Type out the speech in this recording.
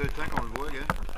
seul temps qu'on le voit, gars.